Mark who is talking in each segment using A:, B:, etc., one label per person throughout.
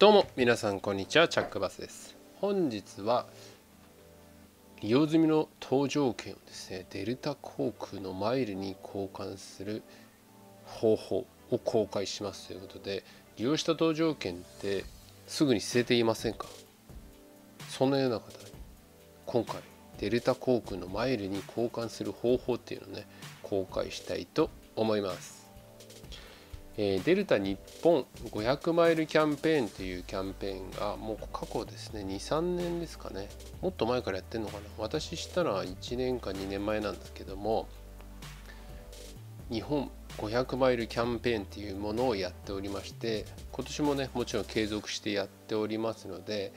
A: どうも皆さんこんにちはチャックバスです。本日は利用済みの搭乗券をですねデルタ航空のマイルに交換する方法を公開しますということで利用した搭乗券ってすぐに捨てていませんか？そのような方に今回デルタ航空のマイルに交換する方法っていうのをね公開したいと思います。えー、デルタ日本500マイルキャンペーンというキャンペーンがもう過去ですね23年ですかね。もっと前からやってるのかな。私したのは1年か2年前なんですけども日本500マイルキャンペーンっていうものをやっておりまして今年もねもちろん継続してやっておりますので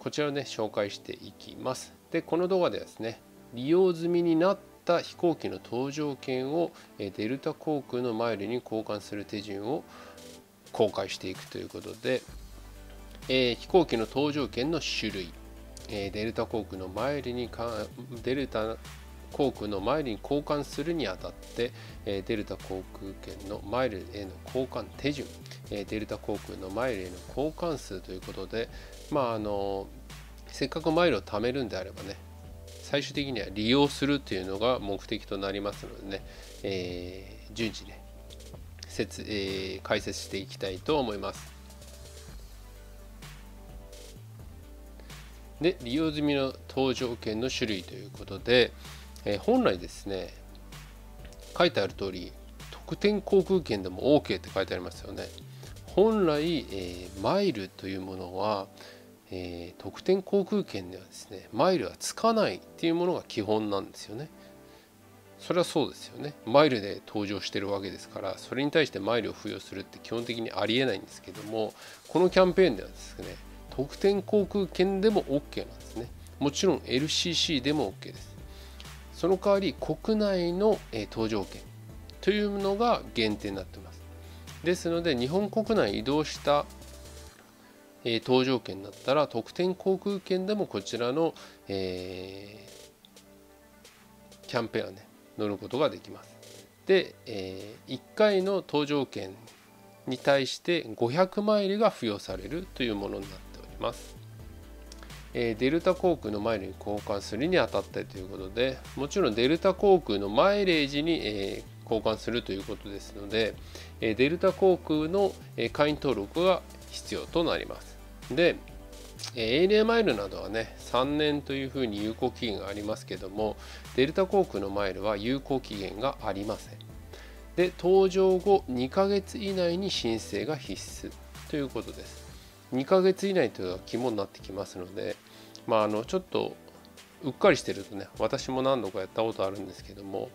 A: こちらをね紹介していきます。でこの動画ではですね利用済みになった飛行機の搭乗券をデルタ航空のマイルに交換する手順を公開していくということで、えー、飛行機の搭乗券の種類、えー、デルタ航空のマイルにかデルタ航空のマイルに交換するにあたって、え、デルタ航空券のマイルへの交換手順、え、デルタ航空のマイルへの交換数ということでまああのせっかくマイルを貯めるんであればね最終的には利用するというのが目的となりますのでね、えー、順次ね説、えー、解説していきたいと思います。で利用済みの搭乗券の種類ということで、えー、本来ですね書いてある通り特典航空券でも OK って書いてありますよね。本来、えー、マイルというものは、えー、特典航空券ではですねマイルはつかないっていうものが基本なんですよね。それはそうですよね。マイルで登場してるわけですからそれに対してマイルを付与するって基本的にありえないんですけどもこのキャンペーンではですね特典航空券でも OK なんですね。もちろん LCC でも OK です。その代わり国内の、え、搭乗券というのが限定になってます。ですので日本国内移動したえー、搭乗券だったら特典航空券でもこちらの、えー、キャンペーンね乗ることができます。で、えー、1回の搭乗券に対して500マイルが付与されるというものになっております。えー、デルタ航空のマイルに交換するにあたってということでもちろんデルタ航空のマイレージに、えー、交換するということですので、え、デルタ航空の会員登録が必要となります。で ANA マイルなどはね3年というふうに有効期限がありますけどもデルタ航空のマイルは有効期限がありません。で搭乗後2ヶ月以内に申請が必須。ということです。2ヶ月以内というのは肝になってきますのでまああのちょっとうっかりしてるとね私も何度かやったことあるんですけども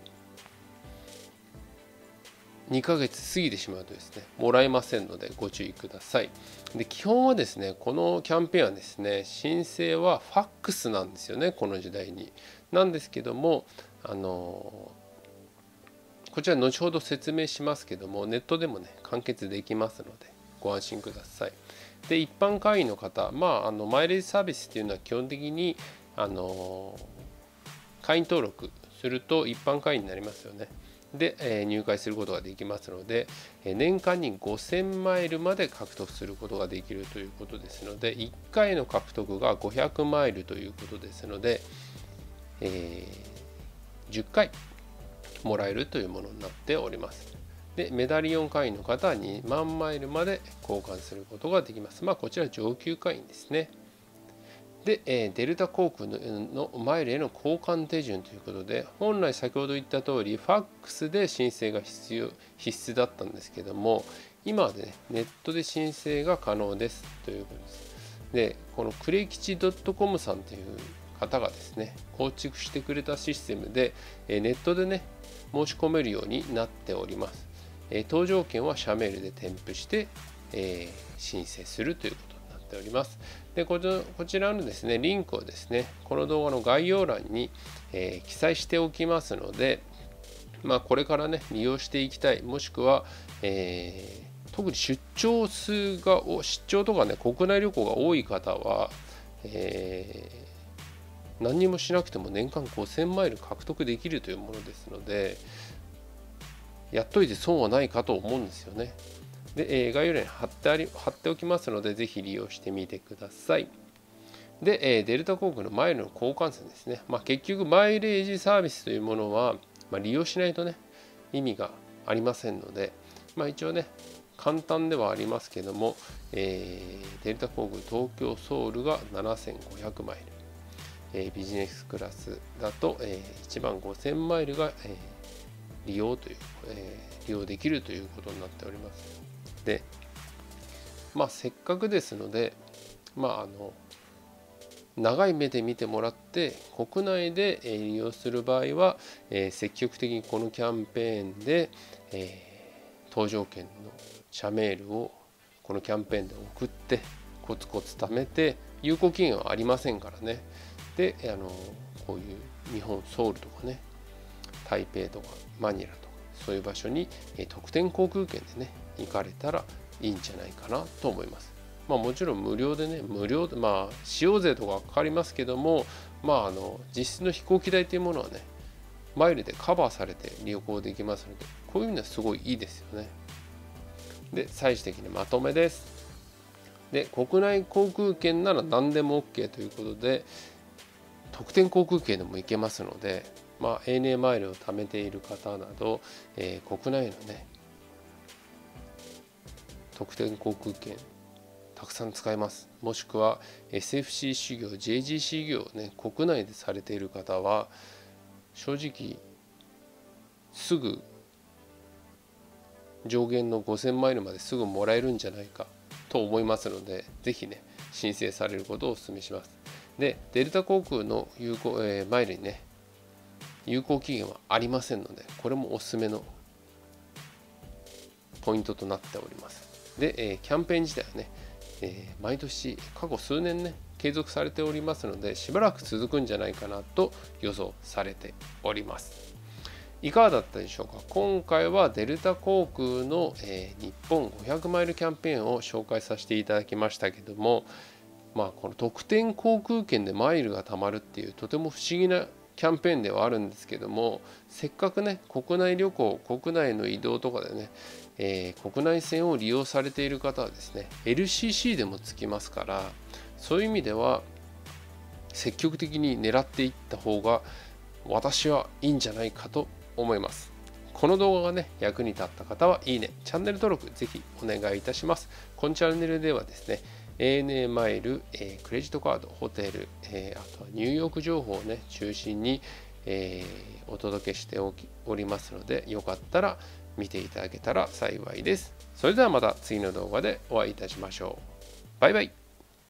A: 2ヶ月過ぎてしまうとですねもらえませんのでご注意ください。で基本はですねこのキャンペーンはですね申請はファックスなんですよねこの時代に。なんですけどもあのこちら後ほど説明しますけどもネットでもね完結できますのでご安心ください。で一般会員の方まああのマイレージサービスっていうのは基本的にあの会員登録すると一般会員になりますよね。で、え入会することができますので、え年間に5000マイルまで獲得することができるということですので1回の獲得が500マイルということですので、えー、10回もらえるというものになっております。でメダリオン会員の方は2万マイルまで交換することができます。まあこちら上級会員ですね。で、えデルタ航空のマイルへの交換手順ということで本来先ほど言った通りファックスで申請が必要必須だったんですけども今はねネットで申請が可能ですということです。でこのクレキチ .com さんという方がですね構築してくれたシステムでえネットでね申し込めるようになっております。搭乗券は社メールで添付して、え申請するということっております。でこちらのですねリンクをですねこの動画の概要欄に、えー、記載しておきますので、まあ、これからね利用していきたいもしくは、えー、特に出張数が出張とかね国内旅行が多い方は、えー、何にもしなくても年間5000マイル獲得できるというものですのでやっといて損はないかと思うんですよね。で、えー、概要欄に貼ってあり貼っておきますのでぜひ利用してみてください。で、えー、デルタ航空のマイルの交換数ですね、まあ、結局マイレージサービスというものは、まあ、利用しないとね意味がありませんので、まあ、一応ね簡単ではありますけども、えー、デルタ航空東京ソウルが7500マイル、えー、ビジネスクラスだと、えー、1万5000マイルが、えー、利用という、えー、利用できるということになっております。でまあせっかくですのでまああの長い目で見てもらって国内で利用する場合は、えー、積極的にこのキャンペーンで、えー、搭乗券の社メールをこのキャンペーンで送ってコツコツ貯めて有効期限はありませんからね。であのこういう日本ソウルとかね台北とかマニラとかそういう場所に特典航空券でね行かれたらいいんじゃないかなと思います。まあ、もちろん無料でね無料でまあ使用税とかかかりますけどもまああの実質の飛行機代というものはねマイルでカバーされて旅行できますのでこういう意味ではすごいいいですよね。で最終的にまとめです。で国内航空券なら何でも OK ということで特典航空券でも行けますので、まあ、ANA マイルを貯めている方など、えー、国内のね特典航空券たくさん使えます。もしくは SFC 修行 JGC 業をね国内でされている方は正直すぐ上限の5000マイルまですぐもらえるんじゃないかと思いますので是非ね申請されることをお勧めします。でデルタ航空の有効、えー、マイルにね有効期限はありませんのでこれもおすすめのポイントとなっております。で、えー、キャンペーン自体はね、えー、毎年過去数年ね継続されておりますのでしばらく続くんじゃないかなと予想されております。いかがだったでしょうか？今回はデルタ航空の、えー、日本500マイルキャンペーンを紹介させていただきましたけどもまあこの特典航空券でマイルが貯まるっていうとても不思議なキャンペーンではあるんですけどもせっかくね国内旅行国内の移動とかでね、えー、国内線を利用されている方はですね LCC でもつきますからそういう意味では積極的に狙っていった方が私はいいんじゃないかと思います。この動画がね、役に立った方はいいね、チャンネル登録ぜひお願いいたします。このチャンネルではですね、ANA マイル、えー、クレジットカード、ホテル、えー、あとはニューヨーク情報をね、中心に、えー、お届けしておきおりますので、よかったら見ていただけたら幸いです。それではまた次の動画でお会いいたしましょう。バイバイ。